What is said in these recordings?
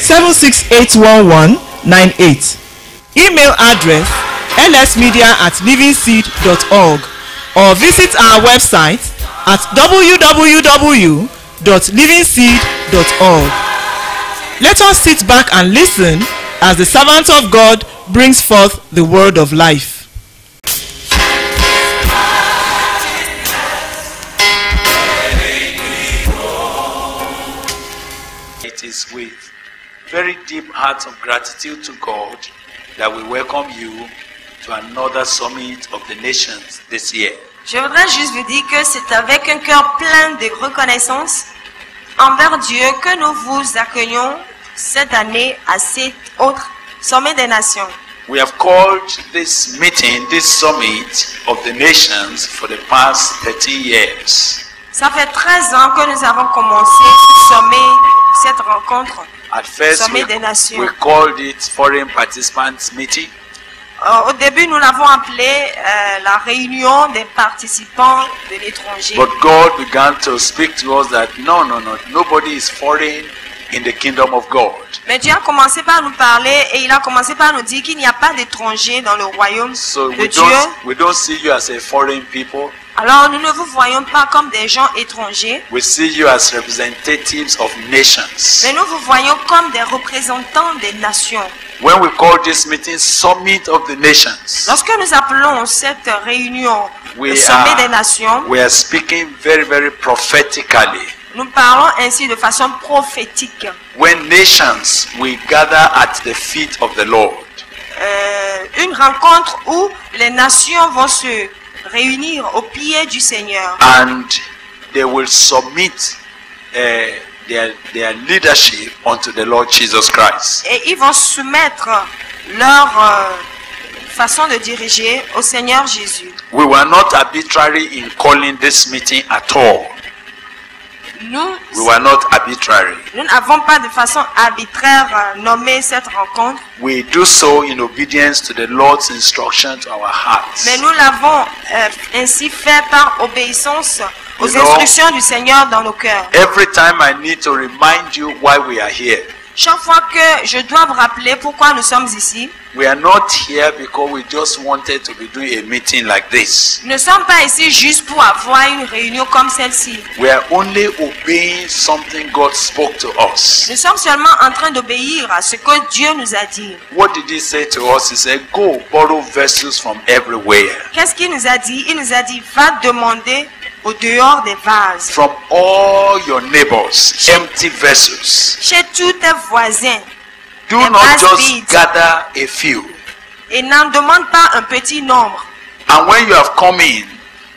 768198. Email address lsmedia at livingseed.org or visit our website at www.livingseed.org. Let us sit back and listen as the servant of God brings forth the word of life. It is with very deep hearts of gratitude to God that we welcome you to another summit of the nations this year. Je voudrais juste vous dire que c'est avec un cœur plein de reconnaissance envers Dieu que nous vous accueillons cette année à cet autre sommet des nations. We have called this meeting, this summit of the nations for the past 13 years. Ça fait 13 ans que nous avons commencé ce sommet, cette rencontre. At first, Sommet we, des nations. we called it Foreign Participants Meeting. Euh, au début, nous l'avons appelé euh, la réunion des participants de l'étranger. But God began to speak to us that no, no, no, nobody is foreign in the kingdom of God. Mais Dieu a commencé par nous parler et il a commencé par nous dire qu'il n'y a pas d'étrangers dans le royaume So de we Dieu. don't, we don't see you as a foreign people. Alors nous ne vous voyons pas comme des gens étrangers, We see you as representatives of nations. mais nous vous voyons comme des représentants des nations. When we call this meeting Summit of the Nations, Lorsque nous appelons cette réunion We le sommet are- des nations, we are speaking very, very prophetically. nous parlons ainsi de façon prophétique. When nations will gather at the feet of the Lord, Euh, une rencontre où les nations vont se réunir au pied du Seigneur and they will submit uh, their, their leadership unto the Lord Jesus Christ. et ils vont soumettre leur euh, façon de diriger au Seigneur Jésus. We were not arbitrary in calling this meeting at all. Nous, We were not arbitrary. nous n'avons pas de façon arbitraire euh, nommé cette rencontre, We do so in obedience to the Lord's instruction to our hearts. mais nous l'avons euh, ainsi fait par obéissance aux You know- instructions du Seigneur dans nos cœurs. Every time I need to remind you why we are here. Chaque fois que je dois vous rappeler pourquoi nous sommes ici, We are not here because we just wanted to be doing a meeting like this. nous ne sommes pas ici juste pour avoir une réunion comme celle-ci. We are only obeying something God spoke to us. Nous sommes seulement en train d'obéir à ce que Dieu nous a dit. What did He say to us? He said, Go borrow vessels from everywhere, Qu'est-ce qu'il nous a dit? Il nous a dit, va demander au dehors des vases, from all your neighbors, empty vessels. chez tous tes voisins, Do not just beads. gather a few. et n'en demande pas un petit nombre. And when you have come in,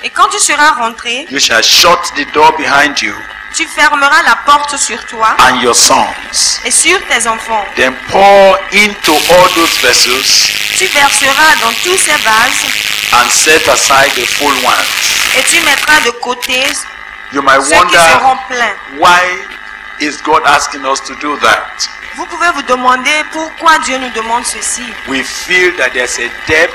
Et quand tu seras rentré, you shall shut the door behind you tu fermeras la porte sur toi and your sons. et sur tes enfants. Then pour into all those vessels Tu verseras dans tous ces vases and set aside the full ones. et tu mettras de côté You might ceux qui seront pleins. why is God asking us to do that? Vous pouvez vous demander pourquoi Dieu nous demande ceci. We feel that there's a debt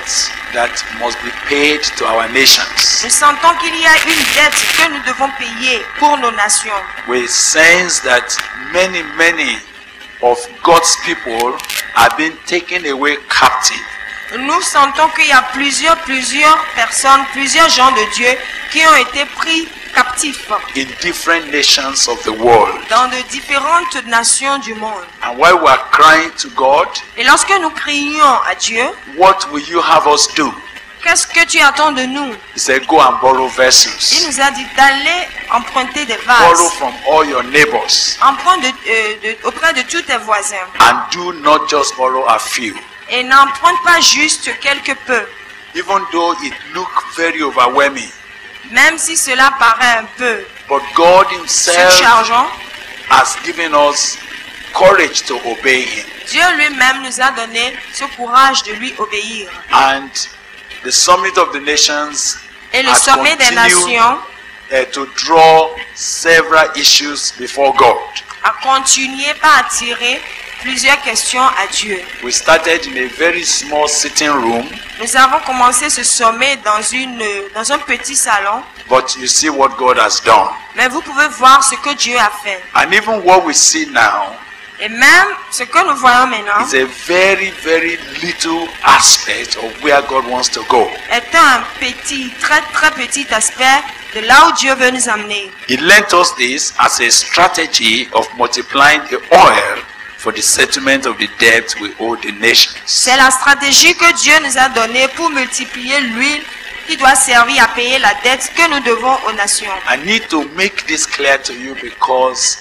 that must be paid to our nations. Nous sentons qu'il y a une dette que nous devons payer pour nos nations. We sense that many, many of God's people are being taken away captive. Nous sentons qu'il y a plusieurs, plusieurs personnes, plusieurs gens de Dieu qui ont été pris captifs in different nations of the world. dans de différentes nations du monde. And while we are crying to God, Et lorsque nous crions à Dieu, what will you have us do? qu'est-ce que tu attends de nous? He said, Go and borrow Il nous a dit d'aller emprunter des Borrow vases, from all your neighbors. emprunte de- euh, de- auprès de tous tes voisins. And do not just borrow a few. Et n'emprunte pas juste quelque peu, Even though it look very overwhelming. Même si cela paraît un peu But God Himself surchargeant. has given us courage to obey Him. Dieu lui-même nous a donné ce courage de lui obéir. And the summit of the nations Et le sommet des nations uh, to draw several issues before God. a continué par attirer plusieurs questions à Dieu. We started in a very small sitting room, Nous avons commencé ce sommet dans, une, dans un petit salon, but you see what God has done. mais vous pouvez voir ce que Dieu a fait. And even what we see now Et même ce que nous voyons maintenant is a very, very little aspect of where God wants to go. est un petit, très très petit aspect de là où Dieu veut nous amener. He lent us this as a strategy of multiplying the oil for the settlement of the debt we owe the nations. C'est la stratégie que Dieu nous a donnée pour multiplier l'huile qui doit servir à payer la dette que nous devons aux nations. I need to make this clear to you because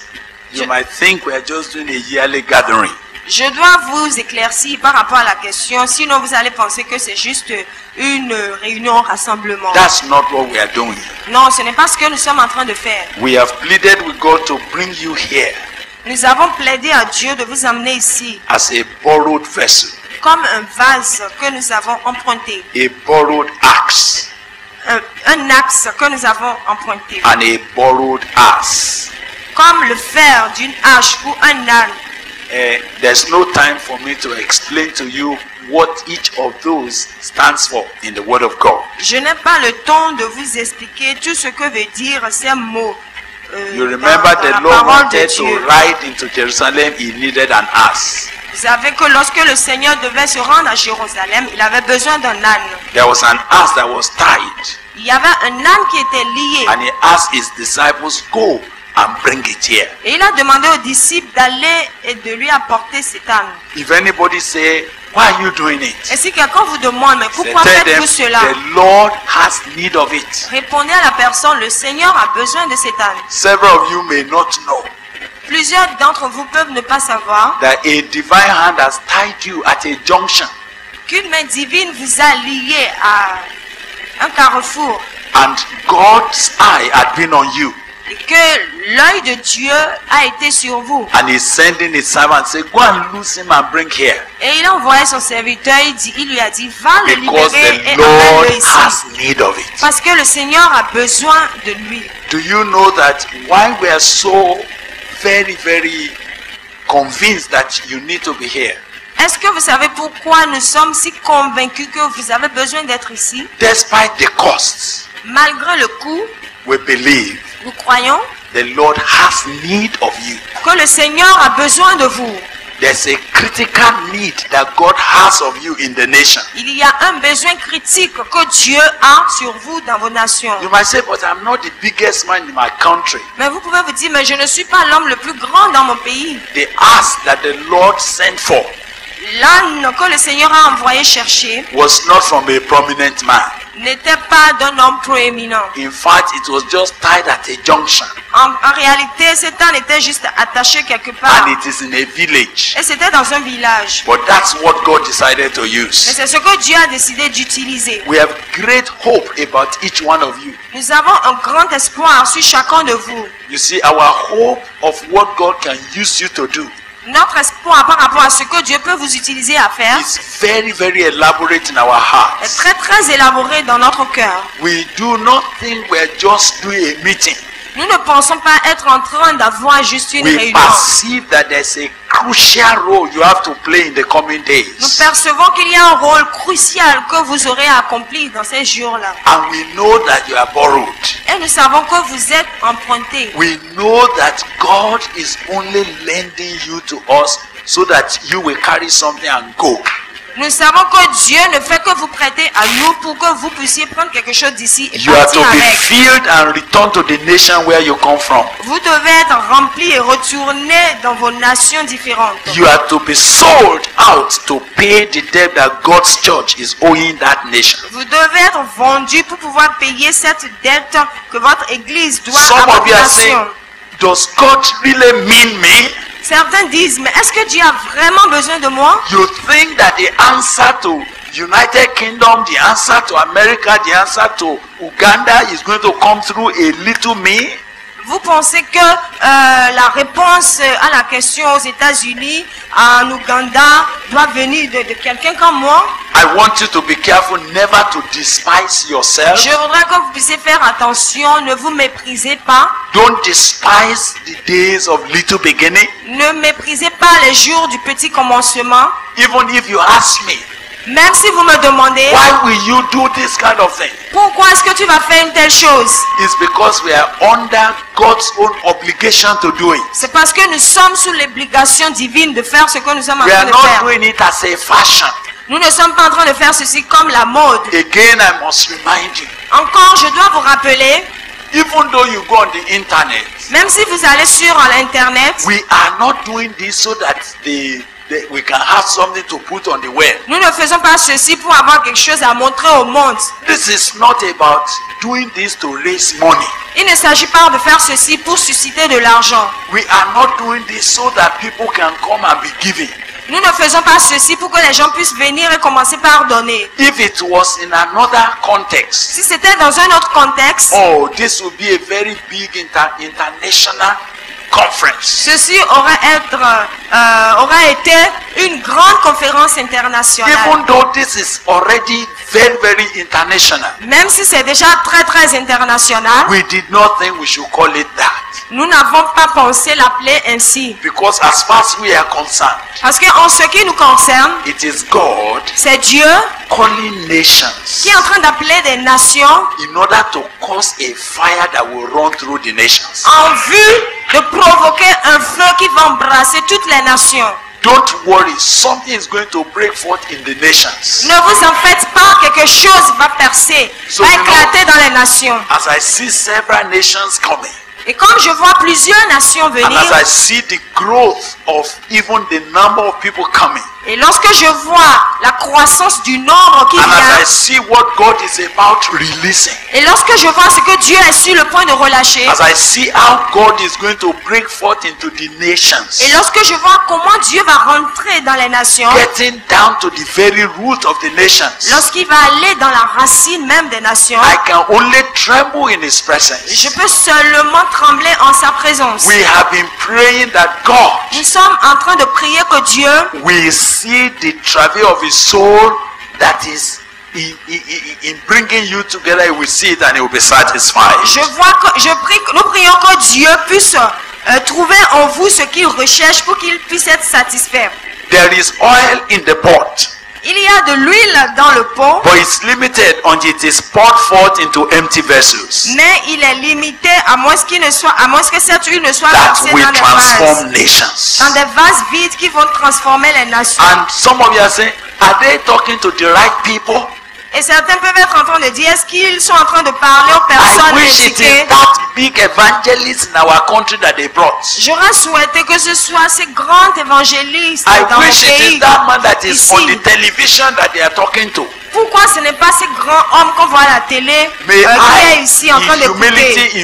you Je- might think we are just doing a yearly gathering. Je dois vous éclaircir par rapport à la question, sinon vous allez penser que c'est juste une réunion rassemblement. That's not what we are doing. Non, ce n'est pas ce que nous sommes en train de faire. We have pleaded with God to bring you here Nous avons plaidé à Dieu de vous amener ici as a borrowed vessel, comme un vase que nous avons emprunté, a borrowed axe, un, un axe que nous avons emprunté, and a borrowed ass. comme le fer d'une hache ou un âne. Uh, there's no time for me to explain to you what each of those stands for in the Word of God. Je n'ai pas le temps de vous expliquer tout ce que veut dire ces mots. Euh, You remember dans the la Lord parole de wanted to Dieu. ride into Jerusalem, he needed an ass. Vous savez que lorsque le Seigneur devait se rendre à Jérusalem, il avait besoin d'un âne. There was an ass that was tied, Il y avait un âne qui était lié. and he asked his disciples, Go and bring it here. Et il a demandé aux disciples d'aller et de lui apporter cet âne. If anybody say, Why are you doing it? Et si quelqu'un vous demande, mais pourquoi faites-vous cela? The Lord has need of it. Répondez à la personne, le Seigneur a besoin de cet âne. Several of you may not know Plusieurs d'entre vous peuvent ne pas savoir that a divine hand has tied you at a junction, qu'une main divine vous a lié à un carrefour and God's eye had been on you, que l'œil de Dieu a été sur vous. and He's sending His servant say, Go and loose him and bring here, Et il a envoyé son serviteur, il, dit- il lui a dit, va le because libérer et the Lord amène-le ici. has need of it. Parce que le Seigneur a besoin de lui. Do you know that why we are so very, very convinced that you need to be here? Est-ce que vous savez pourquoi nous sommes si convaincus que vous avez besoin d'être ici? Despite the costs, Malgré le coût, we believe nous croyons the Lord has need of you. que le Seigneur a besoin de vous. There's a critical need that God has of you in the nation. Il y a un besoin critique que Dieu a sur vous dans vos nations. You might say, but I'm not the biggest man in my country. Mais vous pouvez vous dire, mais je ne suis pas l'homme le plus grand dans mon pays. The ass that the Lord sent for L'âne que le Seigneur a envoyé chercher was not from a prominent man. N'était pas d'un homme proéminent. In fact, it was just tied at a junction, En, en réalité, cet âne était juste attaché quelque part. and it is in a village. Et c'était dans un village. But that's what God decided to use. c'est ce que Dieu a décidé d'utiliser. We have great hope about each one of you. Nous avons un grand espoir sur chacun de vous. You see, our hope of what God can use you to do Notre espoir par rapport à ce que Dieu peut vous utiliser à faire is very, very elaborate in our est hearts. très très élaboré dans notre cœur. We do not think we're just doing a meeting. Nous ne pensons pas être en train d'avoir juste une We réunion. perceive that there's a crucial role you have to play in the coming Nous percevons qu'il y a un rôle crucial que vous aurez à accomplir dans ces jours-là. And we know that you are borrowed. Et nous savons que vous êtes empruntés. We know that God is only lending you to us so that you will carry something and go. Nous savons que Dieu ne fait que vous prêter à nous pour que vous puissiez prendre quelque chose d'ici et You are to partir be avec. filled and return to the nation where you come from. Vous devez être remplis et retourner dans vos nations différentes. You are to be sold out to pay the debt that God's church is owing that nation. Vous devez être vendus pour pouvoir payer cette dette que votre église doit à Some of votre you are nation. saying, Does God really mean me? Certains disent, mais est-ce que Dieu a vraiment besoin de moi? You think that the answer to United Kingdom, the answer to America, the answer to Uganda is going to come through a little me? Vous pensez que euh, la réponse à la question aux États-Unis, en Ouganda, doit venir de, de quelqu'un comme moi? I want you to be careful never to despise yourself. Je voudrais que vous puissiez faire attention, ne vous méprisez pas. Don't despise the days of little beginning. Ne méprisez pas les jours du petit commencement. Even if you ask me, Même si vous me demandez why will you do this kind of thing? pourquoi est-ce que tu vas faire une telle chose, It's because we are under God's own obligation to do it. c'est parce que nous sommes sous l'obligation divine de faire ce que nous sommes en We train are de not faire. doing it as a fashion. Nous ne sommes pas en train de faire ceci comme la mode. Again, I must remind you, Encore, je dois vous rappeler, even though you go on the internet, même si vous allez sur l'internet, we are not doing this so that the, we can have something to put on the web. nous ne faisons pas ceci pour avoir quelque chose à montrer au monde. This is not about doing this to raise money. Il ne s'agit pas de faire ceci pour susciter de l'argent. We are not doing this so that people can come and be giving. Nous ne faisons pas ceci pour que les gens puissent venir et commencer par donner. If it was in another context, Si c'était dans un autre contexte, oh, this would be a very big inter- international. Ceci aurait, être, euh, aurait été une grande conférence internationale. Even though this is already very, very international, Même si c'est déjà très très international, we did not think we should call it that. nous n'avons pas pensé l'appeler ainsi. Because as far as we are concerned, Parce qu'en ce qui nous concerne, it is God c'est Dieu calling nations qui est en train d'appeler des nations in order to cause a fire that will run through the nations. en vue un feu qui va embrasser toutes les nations. Don't worry, something is going to break forth in the nations. Ne vous en faites pas, quelque chose va percer, So va know- éclater dans les nations. As I see several nations coming, Et comme je vois plusieurs nations and venir, as I see the growth of even the number of people coming, et lorsque je vois la croissance du nombre qui and as I vient, see what God is about releasing, et lorsque je vois ce que Dieu est sur le point de relâcher, as I see how God is going to break forth into the nations, et lorsque je vois comment Dieu va rentrer dans les nations, getting down to the very root of the nations, lorsqu'il va aller dans la racine même des nations, I can only tremble in His presence. je peux seulement trembler en sa présence. We have been praying that God Nous sommes en train de prier que Dieu will see the travail of His soul that is in, in, in- in bringing you together. He will see it and He will be satisfied. Je vois que je prie, nous prions que Dieu puisse euh, trouver en vous ce qu'il recherche pour qu'il puisse être satisfait. There is oil in the pot, Il y a de l'huile dans le pot, but it's limited until it is poured forth into empty vessels mais il est limité à moins qu'il ne soit, à moins que cette huile ne soit that versée will dans des vases, nations. dans des vases vides qui vont transformer les nations. And some of you are saying, are they talking to the right people? Et certains peuvent être en train de dire, est-ce qu'ils sont en train de parler aux personnes wish it indiquées is that big evangelist in our country that they brought. J'aurais souhaité que ce soit ces grands évangélistes I dans mon wish it is pays. that man that is ici. on the television that they are talking to. Pourquoi ce n'est pas ces grands hommes qu'on voit à la télé May euh, qui est I, ici en train in d'écouter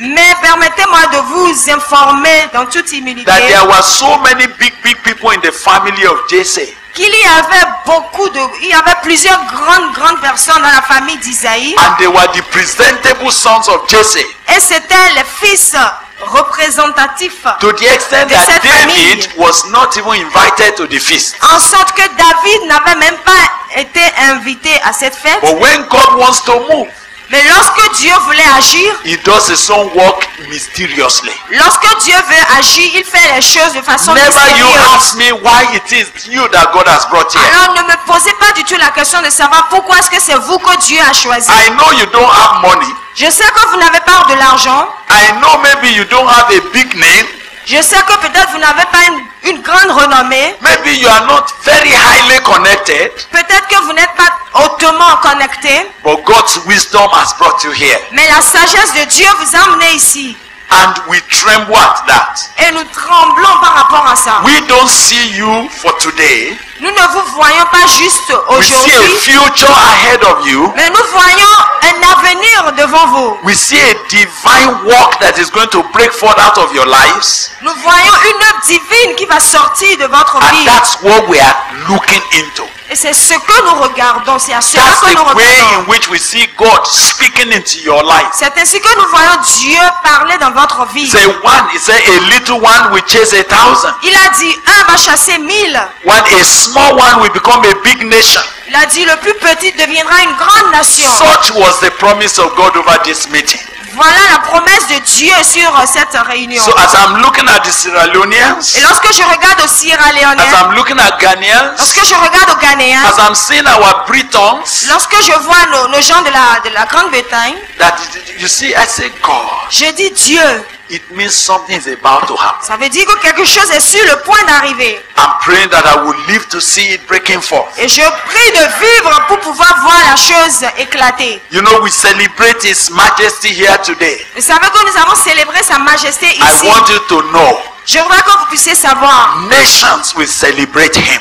Mais permettez-moi de vous informer dans toute humilité that there were so many big, big people in the family of Jesse. Qu'il y avait beaucoup de, il y avait plusieurs grandes, grandes personnes dans la famille d'Isaïe And they were the presentable sons of Jesse. et c'était les fils représentatifs To the extent De that cette David famille. was not even invited to the feast. en sorte que David n'avait même pas été invité à cette fête. But when God wants to move, Mais lorsque Dieu voulait agir, he does his own work mysteriously. lorsque Dieu veut agir, il fait les choses de façon Never you mystérieuse. ask me why it is you that God has brought here. Alors ne me posez pas du tout la question de savoir pourquoi est-ce que c'est vous que Dieu a choisi. I know you don't have money. Je sais que vous n'avez pas de l'argent. I know maybe you don't have a big name. Je sais que peut-être vous n'avez pas une, une grande renommée. Maybe you are not very highly connected. Peut-être que vous n'êtes pas hautement connecté. But God's wisdom has brought you here. Mais la sagesse de Dieu vous a amené ici. And we tremble at that. Et nous tremblons par rapport à ça. We don't see you for today. Nous ne vous voyons pas juste We see a aujourd'hui. future ahead of you. Mais nous voyons un avenir devant vous. We see a divine work that is going to break forth out of your lives. Nous voyons une œuvre divine qui va sortir de votre And vie. that's what we are looking into. Et c'est ce que nous regardons, c'est à cela That's que nous the way in regardons. which we see God speaking into your life. C'est ainsi que nous voyons Dieu parler dans votre vie. Say one, he said a little one will chase a thousand. Il a dit, un va chasser mille. When a small one will become a big nation. Il a dit, le plus petit deviendra une grande nation. Such was the promise of God over this meeting. Voilà la promesse de Dieu sur cette réunion. So as I'm looking at the Sierra Leoneans, Et lorsque je regarde aux Sierra as Léonais, I'm looking at Ghanaians, lorsque je regarde aux Ghanéens, as I'm seeing our Britons, lorsque je vois nos, nos gens de la, de la Grande-Bretagne, that you see, I say, God, je dis Dieu. It means something is about to happen. Ça veut dire que quelque chose est sur le point d'arriver. I'm praying that I will live to see it breaking forth. Et je prie de vivre pour pouvoir voir la chose éclater. You know, we celebrate His Majesty here today. Vous savez que nous avons célébré Sa Majesté I ici. want you to know Je voudrais que vous puissiez savoir. nations will celebrate Him.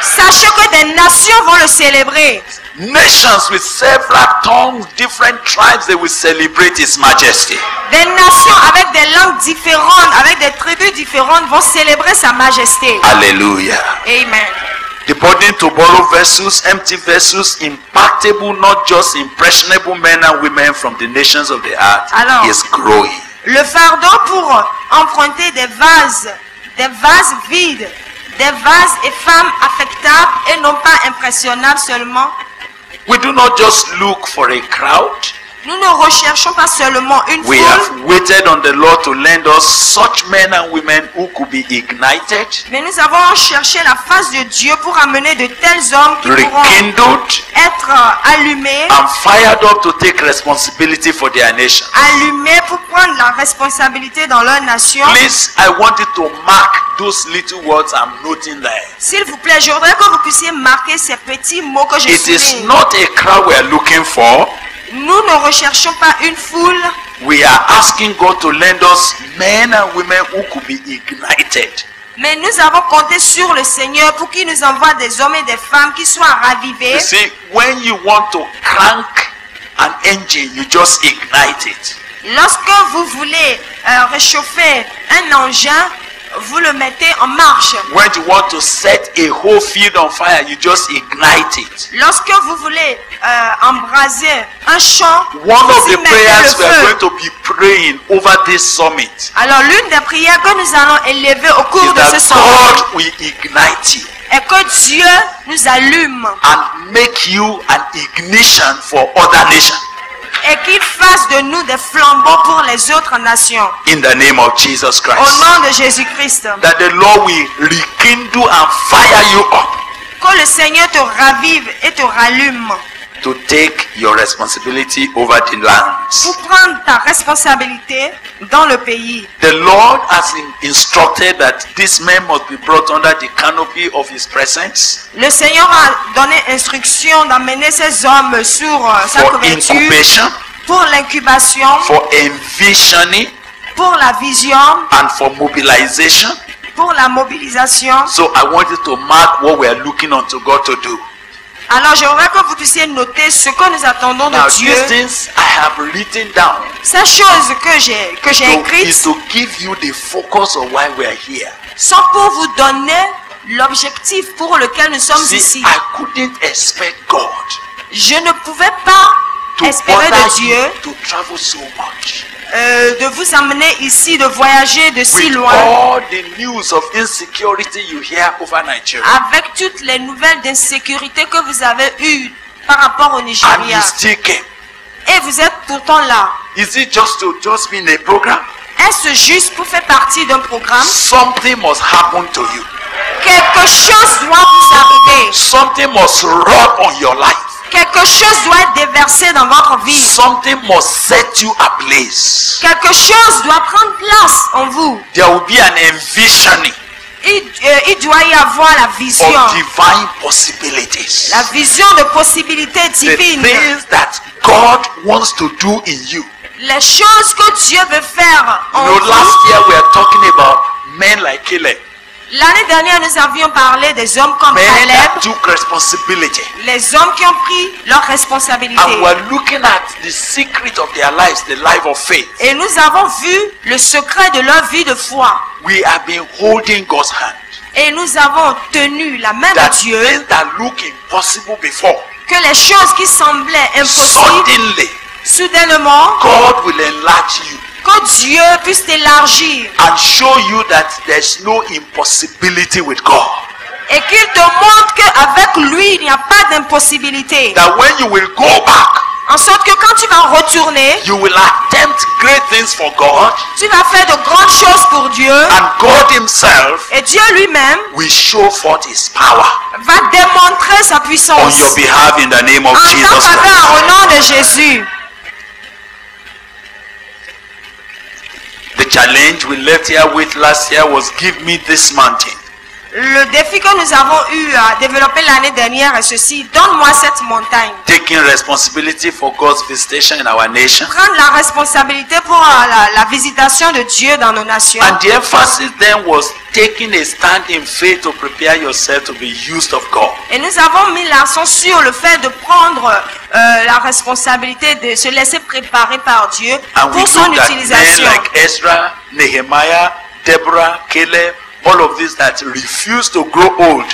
Sachez que des nations vont le célébrer. Nations with several tongues, different tribes, they will celebrate His Majesty. Des nations avec des langues différentes, avec des tribus différentes vont célébrer Sa Majesté. Hallelujah. Amen. The burden to borrow vessels, empty vessels, impactable, not just impressionable men and women from the nations of the earth, Alors. is growing. Le fardeau pour emprunter des vases, des vases vides, des vases et femmes affectables et non pas impressionnables seulement. We do not just look for a crowd. Nous ne recherchons pas seulement une We foule, have waited on the Lord to lend us such men and women who could be ignited, mais nous avons cherché la face de Dieu pour amener de tels hommes qui pourront être euh, allumés, and fired up to take responsibility for their nation. allumés pour prendre la responsabilité dans leur nation. Please, I want you to mark those little words I'm noting there. S'il vous plaît, je voudrais que vous puissiez marquer ces petits mots que je It is souligne. not a crowd we are looking for. Nous ne recherchons pas une foule, We are asking God to lend us men and women who could be ignited. mais nous avons compté sur le Seigneur pour qu'il nous envoie des hommes et des femmes qui soient ravivés. You see, when you want to crank an engine, you just ignite it. Lorsque vous voulez euh, réchauffer un engin, vous le mettez en marche. When you want to set a whole field on fire, you just ignite it. Lorsque vous voulez euh, embraser un champ, One of the prayers we are going to be praying over this summit Alors l'une des prières que nous allons élever au cours de ce sommet God will ignite you est que Dieu nous allume and make you an ignition for other nations. Et qu'il fasse de nous des flambeaux pour les autres nations. In the name of Jesus Au Christ. nom de Jésus-Christ. That the Lord will rekindle and fire you up Que le Seigneur te ravive et te rallume to take your responsibility over the lands. pour prendre ta responsabilité dans le pays. The Lord has in- instructed that these men must be brought under the canopy of His presence Le Seigneur a donné instruction d'amener ces hommes sur euh, sa for couverture incubation, pour l'incubation, for envisioning, pour la vision, and for mobilization. pour la mobilisation. So I want you to mark what we are looking unto God to do. Alors j'aimerais que vous puissiez noter ce que nous attendons Now, de Dieu. these things I have written down Ces choses que j'ai que j'ai écrites to give you the focus of why we are here. sont pour vous donner l'objectif pour lequel nous sommes See, ici. I couldn't expect God Je ne pouvais pas espérer de Dieu so euh, de vous amener ici, de voyager de si With loin, all the news of insecurity you hear over Nigeria. avec toutes les nouvelles d'insécurité que vous avez eues par rapport au Nigeria. Et vous êtes pourtant là. Is it just to just be in a program? Est-ce juste pour faire partie d'un programme? Something must happen to you. Quelque chose doit vous arriver. Something must rub on your life. Quelque chose doit être déversé dans votre vie. Something must set you ablaze. Quelque chose doit prendre place en vous. There will be an envisioning Il, euh, il doit y avoir la vision. of divine possibilities. La vision de possibilités The divines. things that God wants to do in you. Les choses que Dieu veut faire You en know, vous. last year we are talking about men like Caleb. L'année dernière, nous avions parlé des hommes comme Men Caleb, that took responsibility. les hommes qui ont pris leurs responsabilités. And we're looking at the secret of their lives, the life of faith. Et nous avons vu le secret de leur vie de foi. We have been holding God's hand. Et nous avons tenu la main de Dieu things that look impossible before, que les choses qui semblaient impossibles, suddenly soudainement, God will enlarge you que Dieu puisse t'élargir and show you that there's no impossibility with God. et qu'il te montre qu'avec lui, il n'y a pas d'impossibilité. That when you will go back, En sorte que quand tu vas retourner, you will attempt great things for God, tu vas faire de grandes choses pour Dieu and God Himself et Dieu lui-même will show forth His power va démontrer sa on puissance your behalf in the name of en Jesus ta Christ. faveur au nom de Jésus. Challenge we left here with last year was give me this mountain. Le défi que nous avons eu à développer l'année dernière est ceci. Donne-moi cette montagne. Taking responsibility for God's visitation in our nation. Prendre la responsabilité pour euh, la, la visitation de Dieu dans nos nations. And the emphasis then was taking a stand in faith to prepare yourself to be used of God. Et nous avons mis l'accent sur le fait de prendre euh, la responsabilité de se laisser préparer par Dieu And pour son that men utilisation. like Ezra, Nehemiah, Deborah, Caleb, all of these that refuse to grow old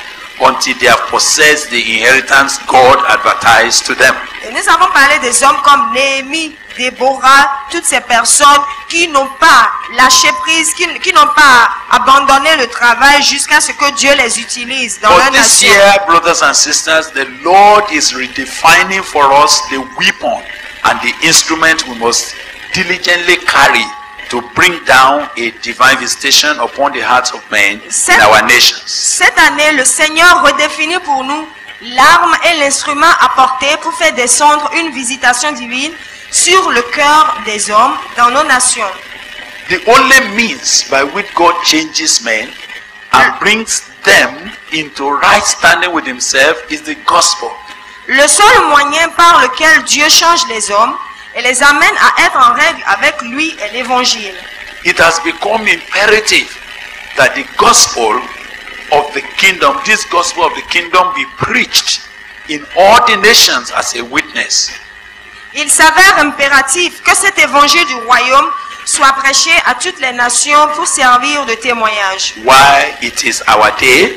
until they have possessed the inheritance God advertised to them. Et nous avons parlé des hommes comme Néhémie, Déborah, toutes ces personnes qui n'ont pas lâché prise, qui, qui n'ont pas abandonné le travail jusqu'à ce que Dieu les utilise dans leur But this nation. year, brothers and sisters, the Lord is redefining for us the weapon and the instrument we must diligently carry to bring down a divine visitation upon the hearts of men in Cette- our nations. Cette année, le Seigneur redéfinit pour nous l'arme et l'instrument porter pour faire descendre une visitation divine sur le cœur des hommes dans nos nations. The only means by which God changes men and brings them into right standing with Himself is the gospel. Le seul moyen par lequel Dieu change les hommes et les amène à être en règle avec lui est l'évangile. It has become imperative that the gospel of the kingdom, this gospel of the kingdom, be preached in all the nations as a witness. Il s'avère impératif que cet évangile du royaume soit prêché à toutes les nations pour servir de témoignage. Why it is our day,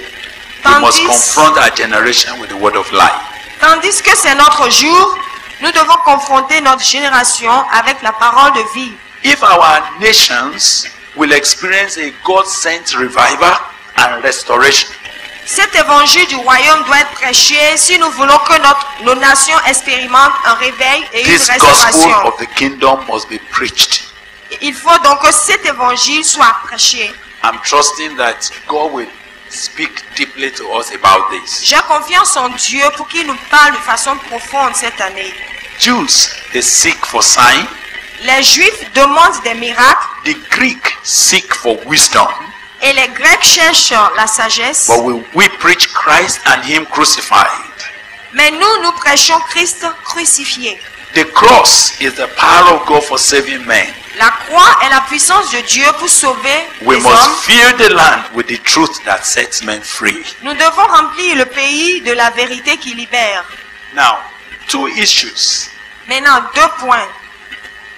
we must confront our generation with the word of life. Tandis que c'est notre jour, nous devons confronter notre génération avec la parole de vie. If our nations will experience a God sent revival and restoration, Cet évangile du royaume doit être prêché si nous voulons que notre, nos nations expérimentent un réveil et une gospel restauration. of the kingdom must be preached. Il faut donc que cet évangile soit prêché. I'm trusting that God will speak deeply to us about this. J'ai confiance en Dieu pour qu'il nous parle de façon profonde cette année. Jews, they seek for sign. Les Juifs demandent des miracles The Greek seek for wisdom. et les Grecs cherchent la sagesse. But we, we preach Christ and Him crucified. Mais nous, nous prêchons Christ crucifié. The cross is the power of God for saving men. La croix est la puissance de Dieu pour sauver We les must hommes. fill the land with the truth that sets men free. Nous devons remplir le pays de la vérité qui libère. Now, two issues Maintenant, deux points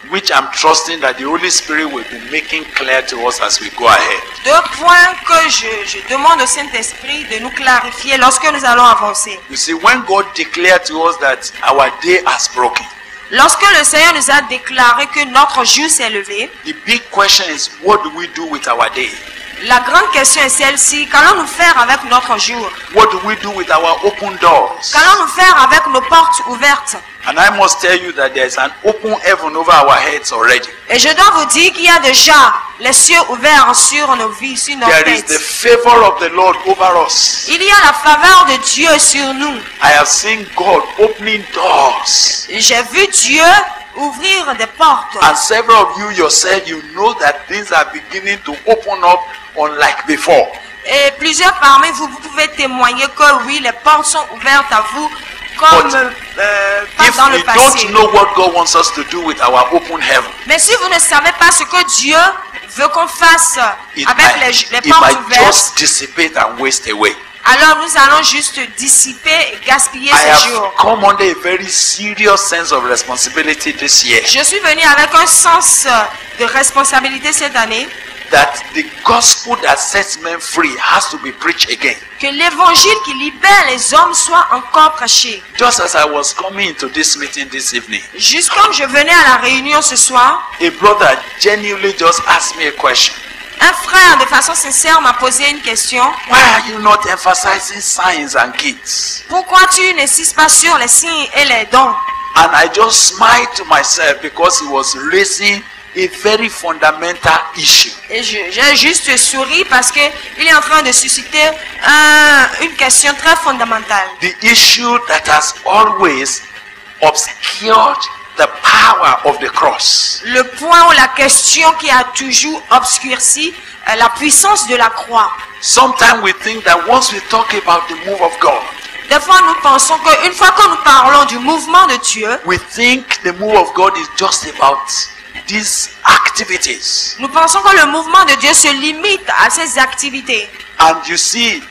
which I'm trusting that the Holy Spirit will be making clear to us as we go ahead. Deux points que je, je demande au Saint-Esprit de nous clarifier lorsque nous allons avancer. You see, when God declared to us that our day has broken, Lorsque le Seigneur nous a déclaré que notre jour s'est levé, the big question is what do we do with our day? la grande question est celle-ci. Qu'allons-nous faire avec notre jour? What do we do with our open doors? Qu'allons-nous faire avec nos portes ouvertes? And I must tell you that there's an open heaven over our heads already. Et je dois vous dire qu'il y a déjà les cieux ouverts sur nos vies, sur nos There is the favor of the Lord over us. Il y a la faveur de Dieu sur nous. I have seen God opening doors. J'ai vu Dieu ouvrir des portes. And several of you yourself, you know that things are beginning to open up unlike before. Et plusieurs parmi vous, vous pouvez témoigner que oui, les portes sont ouvertes à vous comme But euh, pas If dans le we passé. don't know what God wants us to do with our open heaven, Mais si vous ne savez pas ce que Dieu veut qu'on fasse it avec might, les, les it portes might ouvertes, just dissipate and waste away. alors nous allons juste dissiper et gaspiller I ces have jours. come under a very serious sense of responsibility this year. Je suis venu avec un sens de responsabilité cette année that the gospel that sets men free has to be preached again. Que l'évangile qui libère les hommes soit encore prêché. Just as I was coming into this meeting this evening, Juste comme je venais à la réunion ce soir, a brother genuinely just asked me a question. un frère de façon sincère m'a posé une question. Why are you not emphasizing signs and gifts? Pourquoi tu n'insistes pas sur les signes et les dons? And I just smiled to myself because he was raising a very fundamental issue. Et j'ai juste souri parce que il est en train de susciter un- une question très fondamentale. The issue that has always obscured the power of the cross. Le point ou la question qui a toujours obscurci euh, la puissance de la croix. Sometimes we think that once we talk about the move of God, Des fois, nous pensons qu'une fois que nous parlons du mouvement de Dieu, we think the move of God is just about these activities. nous pensons que le mouvement de Dieu se limite à ces activités. And you see,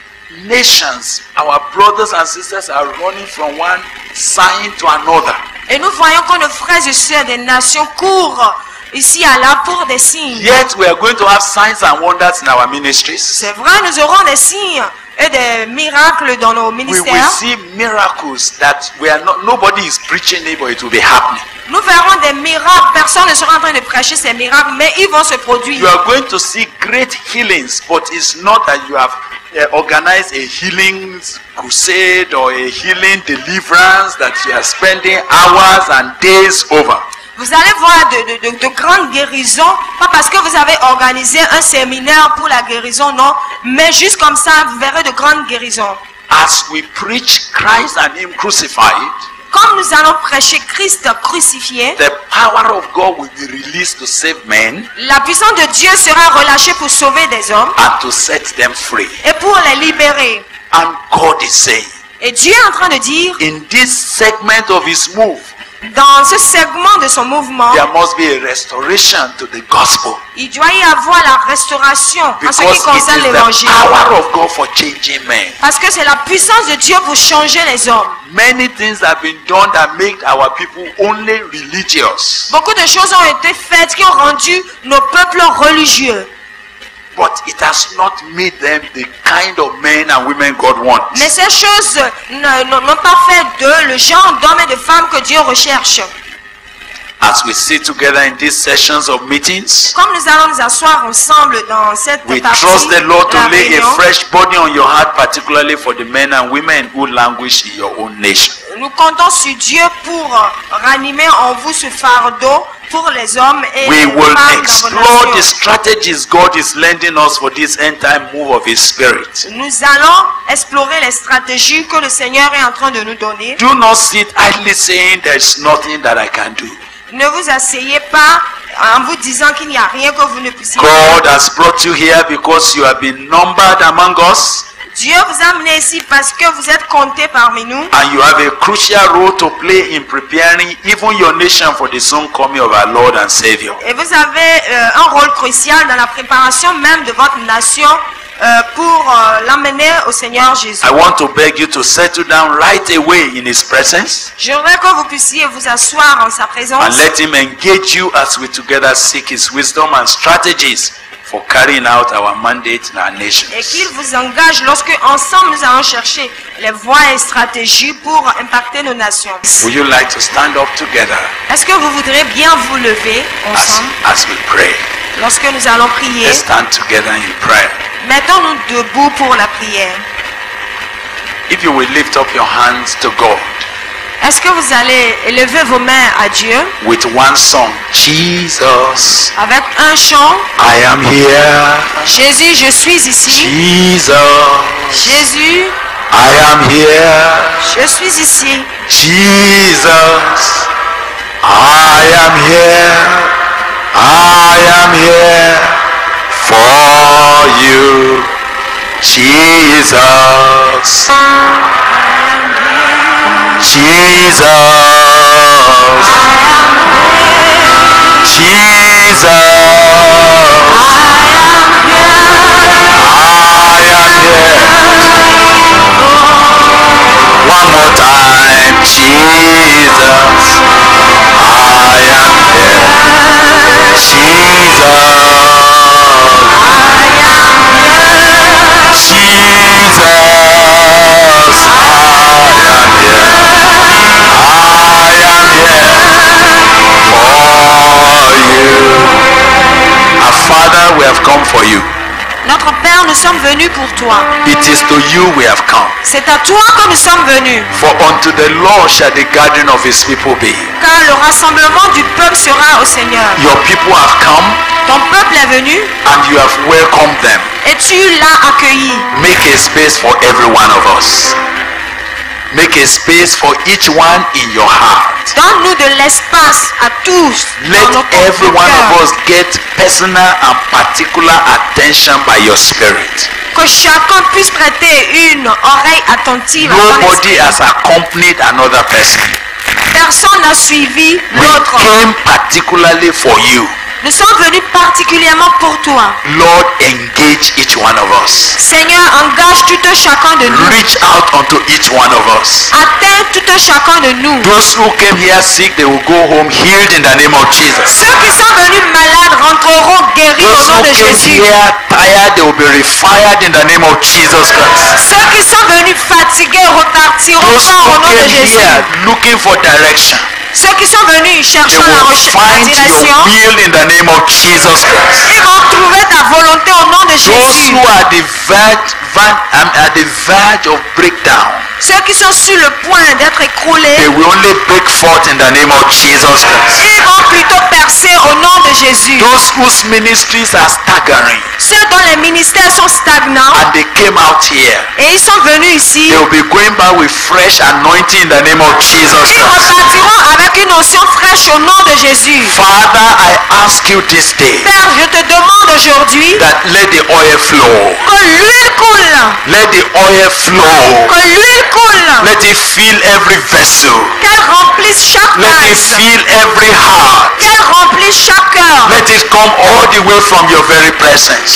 nations, our brothers and sisters are running from one sign to another. Et nous voyons que nos frères et sœurs des nations courent ici à là pour des signes. Yet we are going to have signs and wonders in our ministries. C'est vrai, nous aurons des signes et des miracles dans nos We will ministères. see miracles that we are not nobody is preaching it, but it will be happening. Nous verrons des miracles. Personne ne sera en train de prêcher ces miracles, mais ils vont se You produire. are going to see great healings, but it's not that you have uh, organized a healing crusade or a healing deliverance that you are spending hours and days over. Vous allez voir de, de- de- de grandes guérisons, pas parce que vous avez organisé un séminaire pour la guérison, non, mais juste comme ça, vous verrez de grandes guérisons. As we preach Christ and Him crucified, Comme nous allons prêcher Christ crucifié, the power of God will be released to save men la puissance de Dieu sera relâchée pour sauver des hommes and to set them free. et pour les libérer. And God is saying, Et Dieu est en train de dire, in this segment of His move, dans ce segment de son mouvement, there must be a restoration to the gospel. il doit y avoir la restauration en Because ce qui concerne l'évangile. Parce que c'est la puissance de Dieu pour changer les hommes. Many things have been done that make our people only religious. Beaucoup de choses ont été faites qui ont rendu nos peuples religieux. But it has not made them the kind of men and women God wants. Mais ces choses n'ont pas fait d'eux le genre d'hommes et de femmes que Dieu recherche. As we sit together in these sessions of meetings, Comme nous allons nous asseoir ensemble dans cette we partie trust the Lord to lay a réunion, fresh body on your heart, particularly for the men and women who languish in your own nation. nous comptons sur Dieu pour ranimer en vous ce fardeau pour les hommes et We will explore the strategies God is lending us for this end time move of His Spirit. Nous allons explorer les stratégies que le Seigneur est en train de nous donner. Do not sit idly saying there's nothing that I can do. Ne vous asseyez pas en vous disant qu'il n'y a rien que vous ne puissiez God has brought you here because you have been numbered among us Dieu vous a amené ici parce que vous êtes comptés parmi nous and you have a crucial role to play in preparing even your nation for the soon coming of our Lord and Savior. et vous avez euh, un rôle crucial dans la préparation même de votre nation euh, pour euh, l'amener au Seigneur Jésus. I want to beg you to settle down right away in His presence J'aimerais que vous puissiez vous asseoir en sa présence and let Him engage you as we together seek His wisdom and strategies for carrying out our mandate in our et nations. qu'il vous engage lorsque ensemble nous allons chercher les voies et stratégies pour impacter nos nations. Would you like to stand up together Est-ce que vous voudrez bien vous lever as, ensemble? as we pray? lorsque nous allons prier Let's stand together in prayer. Mettons-nous debout pour la prière. If you will lift up your hands to God Est-ce que vous allez élever vos mains à Dieu? With one song, Jesus, avec un chant? I am here. Jésus, je suis ici. Jesus, Jésus, I am here. je suis ici. Jesus, I am here. I am here for you. Jesus, Jesus, Jesus. I am here. I am here one more time, Jesus. I am here. Jesus. Venus pour toi. It is to you we have come. C'est à toi que nous sommes venus. For unto the Lord shall the gathering of his people be. Car le rassemblement du peuple sera au Seigneur. Your people have come Ton peuple est venu and you have welcomed them. et tu l'as accueilli? Make a space for every one of us. Make a space for each one in your heart. Donne-nous de l'espace à tous dans Let every one of us get personal and particular attention by your spirit. Que chacun puisse prêter une oreille attentive à ton Nobody has accompanied another person. Personne n'a suivi We l'autre. came particularly for you. Nous sommes venus particulièrement pour toi. Lord, engage each one of us. Seigneur, engage tout un chacun de nous. Reach out unto each one of us. Atteins tout un chacun de nous. Those who came here sick, they will go home healed in the name of Jesus. Ceux qui sont venus malades rentreront guéris au Those nom who de came Jésus. here tired, they will be refired in the name of Jesus Christ. Ceux qui sont venus fatigués repartiront Those au nom de came Jésus. here looking for direction, Ceux qui sont venus cherchant la, la direction, your will in the name of Jesus Christ. ils vont trouver ta volonté au nom de Those Jésus. who are the verge, van- um, at the verge of breakdown, Ceux qui sont sur le point d'être they écroulés, will only break forth in the name of Jesus Christ. ils vont plutôt percer au nom de Jésus. Those whose ministries are staggering Ceux dont les ministères sont stagnants and they came out here, et ils sont venus ici, they will be going back with fresh anointing in the name of Jesus ils repartiront avec une notion fraîche au nom de Jésus. Father, I ask you this day Père, je te demande aujourd'hui that let the oil flow. que l'huile coule, Let the oil flow. que l'huile coule, Let it fill every vessel. qu'elle remplisse chaque Let it fill every heart. qu'elle remplisse chaque cœur, Let it come all the way from your very presence.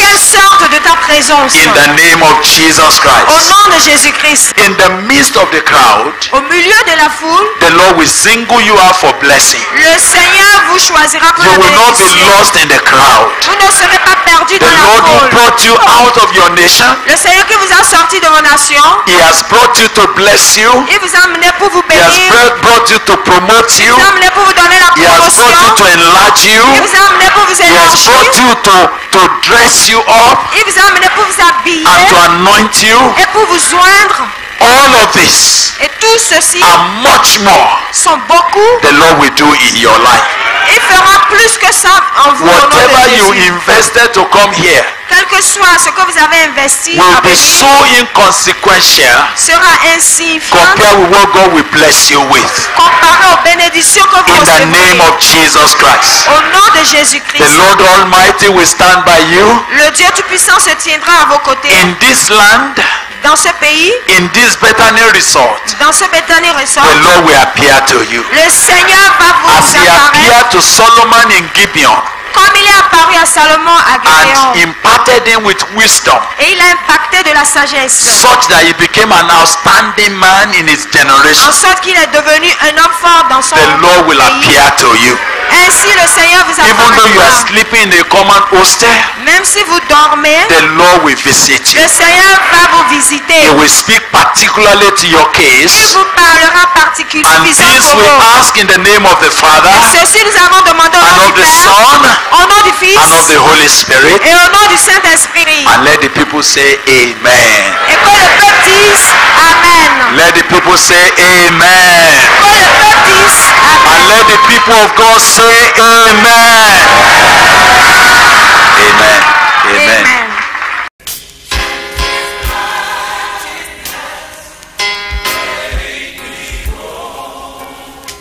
In the name of Jesus Au Christ. nom de Jésus-Christ. In the midst of the crowd, Au milieu de la foule, the Lord will single you out for blessing. le Seigneur vous choisira pour You la will not be lost in the crowd. Vous ne serez pas perdus The dans la Lord who foule. brought you out of your nation, Le Seigneur qui vous a sorti de vos nations, He has brought you to bless you. il vous a amené pour vous He has bénir, brought- you to promote you. il vous a amené pour vous donner la He has brought you promotion, to enlarge you. il vous a amené pour vous He has élargir, brought you to, to dress you up il vous a amené pour vous habiller and to anoint you. et pour vous joindre. All of this Et tout ceci and much more sont beaucoup. the Lord will do in your life. Il fera plus que ça en vous Whatever you Jésus. invested to come here Quel que soit ce que vous avez investi will be so inconsequential sera insignifiant compared with what God will bless you with. comparé aux bénédictions que vous In the name of Jesus Christ. Au nom de The Jésus-Christ, Lord Almighty will stand by you le Dieu Tout-Puissant se tiendra à vos côtés in this land, dans ce pays, in this Bethany resort. dans ce Bethany Resort. The Lord will appear to you. Le Seigneur va As vous he apparaître appeared to Solomon in Gibeon comme il est apparu à Salomon à and Gédéon. imparted him with wisdom, Et il a impacté de la sagesse. such that he became an outstanding man in his En generation. sorte qu'il est devenu un homme fort dans son The Lord will pays. appear to you. Ainsi le Seigneur vous Even though you are sleeping in a common hostel, Même si vous dormez, the Lord will visit you. le Seigneur va vous visiter. He will speak particularly to your Il case. vous parlera particulièrement And this we ask in the name of the Father, Ceci nous avons demandé au nom du Père, Son, au nom du Fils and of the Holy Spirit. et au nom du Saint-Esprit. And let the people say Amen. Et que le peuple dise Amen. Let the people say Amen. Que le peuple dise And Amen. let the people of God say Amen. Amen.